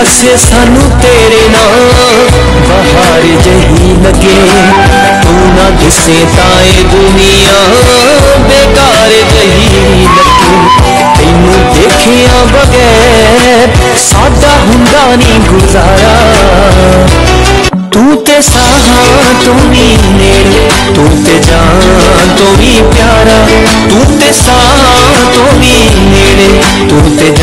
ਪਾਸੇ ਸਾਨੂੰ ਤੇਰੇ ਨਾਲ ਬਹਾਰ ਜਹੀ ਲੱਗੇ ਤੂੰ ਨਾ ਦਿਸੇ ਤਾਂ ਇਹ ਦੁਨੀਆ ਬੇਕਾਰ ਜਹੀ ਲੱਗੇ ਤੈਨੂੰ ਦੇਖਿਆ ਬਗੈਰ ਸਾਡਾ ਹੁੰਦਾ ਨਹੀਂ ਗੁਜ਼ਾਰਾ ਤੂੰ ਤੇ ਸਾਹਾਂ ਤੋਂ ਵੀ ਨੇੜੇ ਤੂੰ ਤੇ ਜਾਨ ਤੋਂ ਵੀ ਪਿਆਰਾ ਤੂੰ ਤੇ ਸਾਹਾਂ ਤੋਂ ਵੀ ਨੇੜੇ ਤੂੰ ਤੇ ਜਾਨ ਤੋਂ ਵੀ